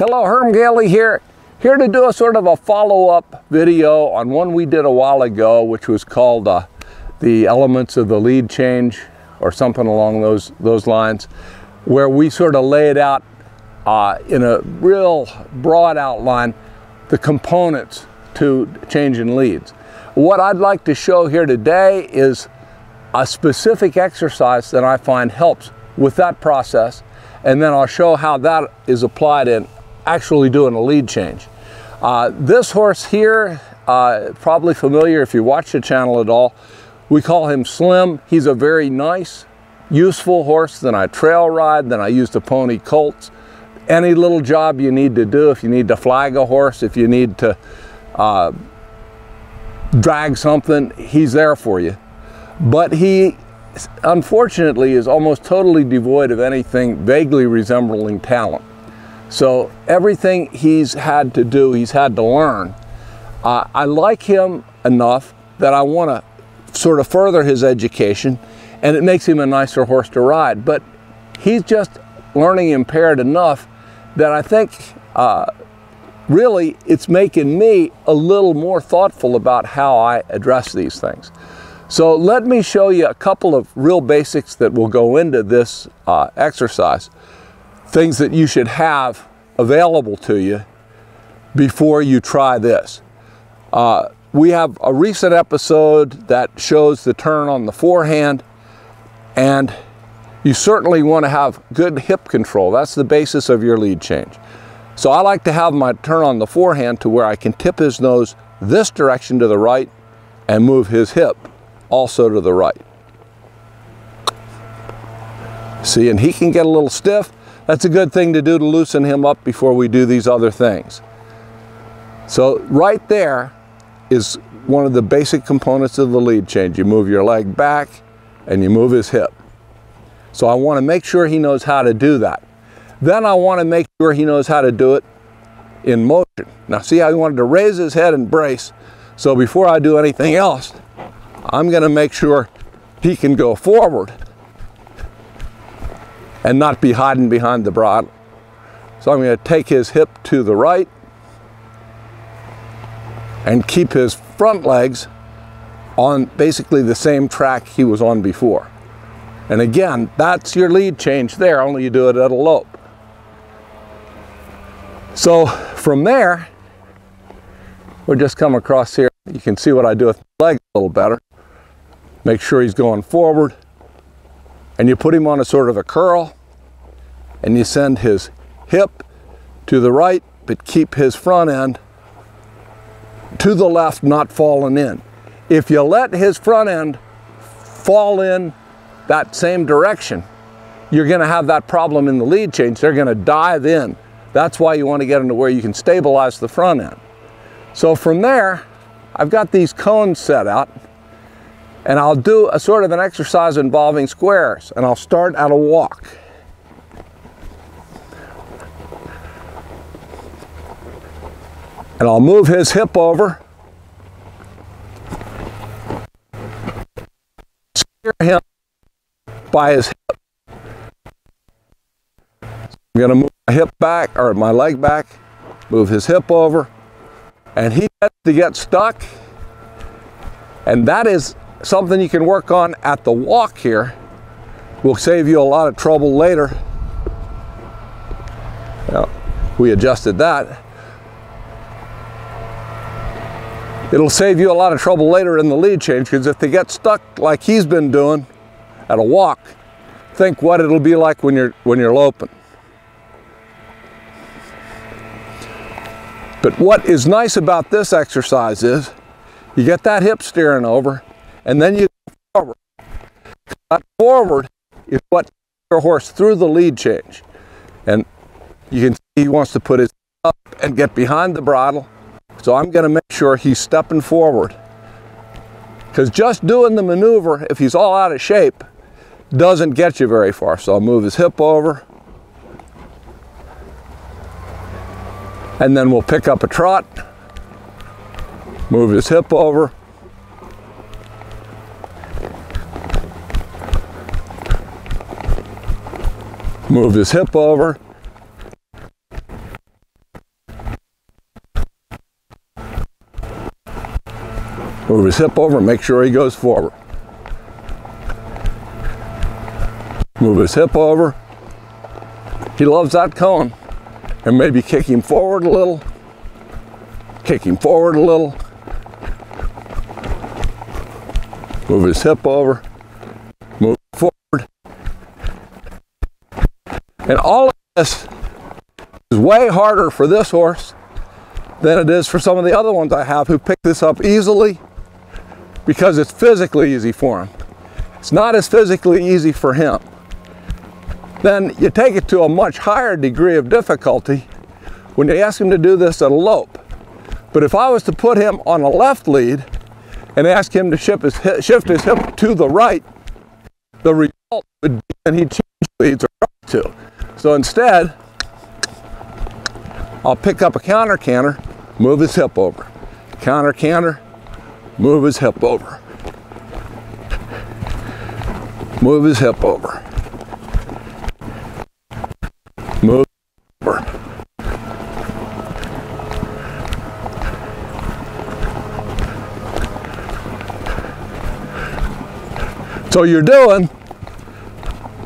Hello, Herm Gailey here. Here to do a sort of a follow-up video on one we did a while ago, which was called uh, the elements of the lead change or something along those, those lines, where we sort of laid out uh, in a real broad outline the components to changing leads. What I'd like to show here today is a specific exercise that I find helps with that process, and then I'll show how that is applied in actually doing a lead change. Uh, this horse here, uh, probably familiar if you watch the channel at all, we call him Slim. He's a very nice, useful horse. Then I trail ride, then I use the pony colts. Any little job you need to do, if you need to flag a horse, if you need to uh, drag something, he's there for you. But he, unfortunately, is almost totally devoid of anything vaguely resembling talent. So everything he's had to do, he's had to learn. Uh, I like him enough that I want to sort of further his education, and it makes him a nicer horse to ride. But he's just learning impaired enough that I think uh, really it's making me a little more thoughtful about how I address these things. So let me show you a couple of real basics that will go into this uh, exercise things that you should have available to you before you try this. Uh, we have a recent episode that shows the turn on the forehand, and you certainly want to have good hip control. That's the basis of your lead change. So I like to have my turn on the forehand to where I can tip his nose this direction to the right and move his hip also to the right. See, and he can get a little stiff, that's a good thing to do to loosen him up before we do these other things. So right there is one of the basic components of the lead change. You move your leg back and you move his hip. So I want to make sure he knows how to do that. Then I want to make sure he knows how to do it in motion. Now see how he wanted to raise his head and brace. So before I do anything else, I'm going to make sure he can go forward and not be hiding behind the bridle. So I'm going to take his hip to the right and keep his front legs on basically the same track he was on before. And again, that's your lead change there, only you do it at a lope. So from there, we'll just come across here. You can see what I do with my legs a little better. Make sure he's going forward, and you put him on a sort of a curl and you send his hip to the right but keep his front end to the left not falling in. If you let his front end fall in that same direction, you're going to have that problem in the lead change. They're going to dive in. That's why you want to get into where you can stabilize the front end. So from there, I've got these cones set out and I'll do a sort of an exercise involving squares and I'll start at a walk. And I'll move his hip over. Scare him by his hip. I'm going to move my hip back or my leg back, move his hip over, and he has to get stuck. And that is something you can work on at the walk here will save you a lot of trouble later. Well, we adjusted that. It'll save you a lot of trouble later in the lead change because if they get stuck like he's been doing at a walk, think what it'll be like when you're when you're loping. But what is nice about this exercise is you get that hip steering over and then you go forward. That forward is what your horse through the lead change. And you can see he wants to put his up and get behind the bridle. So I'm going to make sure he's stepping forward. Because just doing the maneuver, if he's all out of shape, doesn't get you very far. So I'll move his hip over. and then we'll pick up a trot, move his hip over, Move his hip over. Move his hip over, make sure he goes forward. Move his hip over. He loves that cone. And maybe kick him forward a little. Kick him forward a little. Move his hip over. And all of this is way harder for this horse than it is for some of the other ones I have who pick this up easily because it's physically easy for him. It's not as physically easy for him. Then you take it to a much higher degree of difficulty when you ask him to do this at a lope. But if I was to put him on a left lead and ask him to shift his hip, shift his hip to the right, the result would be that he'd change leads or to. So instead, I'll pick up a counter canter, move his hip over. Counter canter, move his hip over. Move his hip over. Move over. So you're doing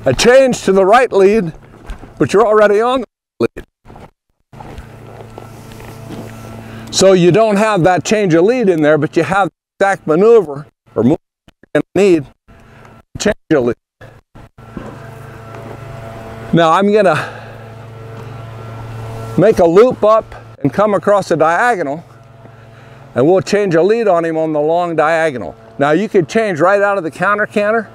a change to the right lead, but you're already on the lead. So you don't have that change of lead in there, but you have the exact maneuver or move you're going to need to change your lead. Now I'm going to make a loop up and come across a diagonal and we'll change a lead on him on the long diagonal. Now you could change right out of the counter canter,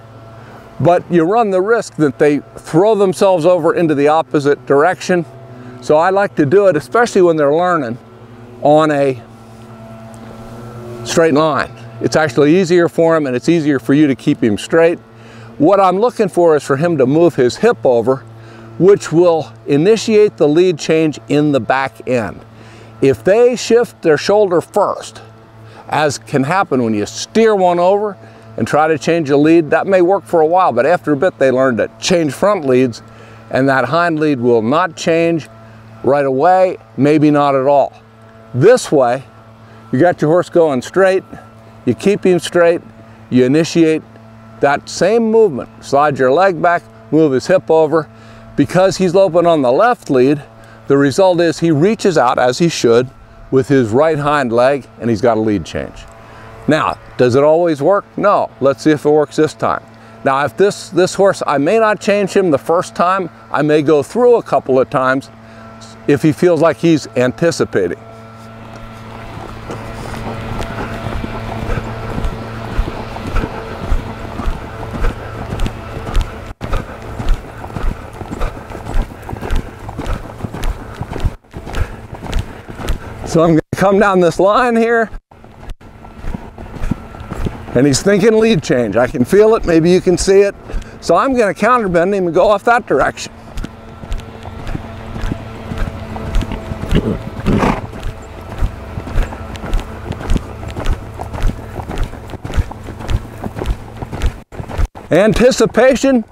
but you run the risk that they throw themselves over into the opposite direction. So I like to do it, especially when they're learning on a straight line. It's actually easier for him and it's easier for you to keep him straight. What I'm looking for is for him to move his hip over, which will initiate the lead change in the back end. If they shift their shoulder first, as can happen when you steer one over and try to change a lead, that may work for a while, but after a bit they learn to change front leads and that hind lead will not change right away, maybe not at all. This way, you got your horse going straight, you keep him straight, you initiate that same movement. Slide your leg back, move his hip over. Because he's loping on the left lead, the result is he reaches out, as he should, with his right hind leg, and he's got a lead change. Now, does it always work? No. Let's see if it works this time. Now, if this, this horse, I may not change him the first time, I may go through a couple of times if he feels like he's anticipating. So I'm going to come down this line here. And he's thinking lead change. I can feel it. Maybe you can see it. So I'm going to counterbend him and go off that direction. Anticipation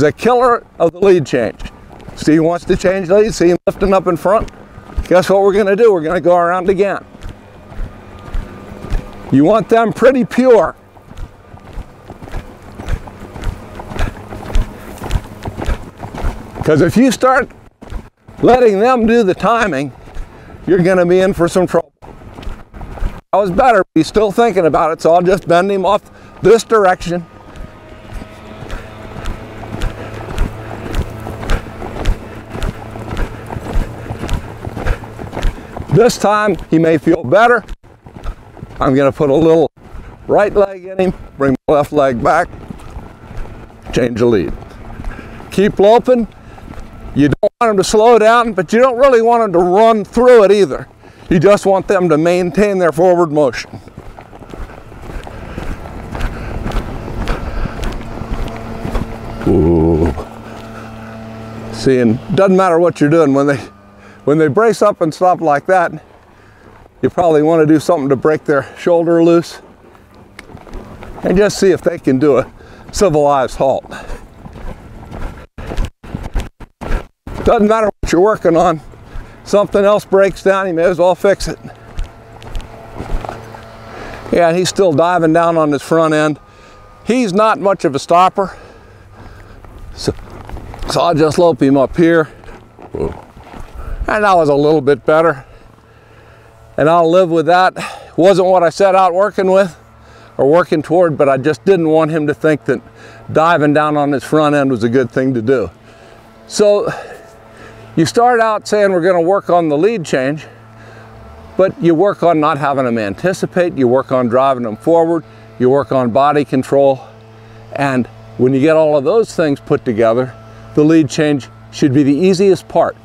is a killer of the lead change. Steve wants to change lead. See him lifting up in front. Guess what we're going to do? We're going to go around again. You want them pretty pure. Because if you start letting them do the timing, you're going to be in for some trouble. I was better, he's still thinking about it, so I'll just bend him off this direction This time he may feel better. I'm going to put a little right leg in him, bring my left leg back, change the lead. Keep loping. You don't want them to slow down, but you don't really want them to run through it either. You just want them to maintain their forward motion. Ooh. Seeing, doesn't matter what you're doing when they when they brace up and stop like that, you probably want to do something to break their shoulder loose and just see if they can do a civilized halt. Doesn't matter what you're working on, something else breaks down, you may as well fix it. Yeah, he's still diving down on his front end. He's not much of a stopper. So, so I'll just lope him up here. And that was a little bit better. And I'll live with that. Wasn't what I set out working with or working toward, but I just didn't want him to think that diving down on his front end was a good thing to do. So you start out saying we're going to work on the lead change, but you work on not having them anticipate, you work on driving them forward, you work on body control, and when you get all of those things put together, the lead change should be the easiest part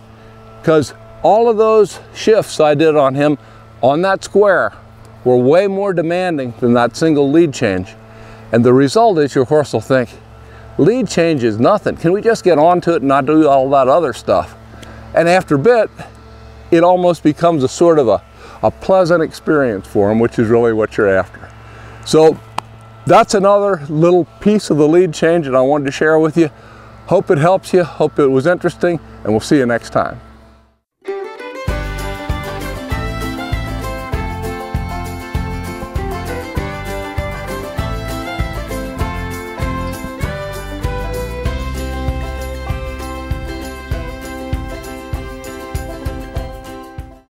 because all of those shifts I did on him on that square were way more demanding than that single lead change. And the result is your horse will think, lead change is nothing. Can we just get onto it and not do all that other stuff? And after a bit, it almost becomes a sort of a, a pleasant experience for them, which is really what you're after. So that's another little piece of the lead change that I wanted to share with you. Hope it helps you, hope it was interesting, and we'll see you next time.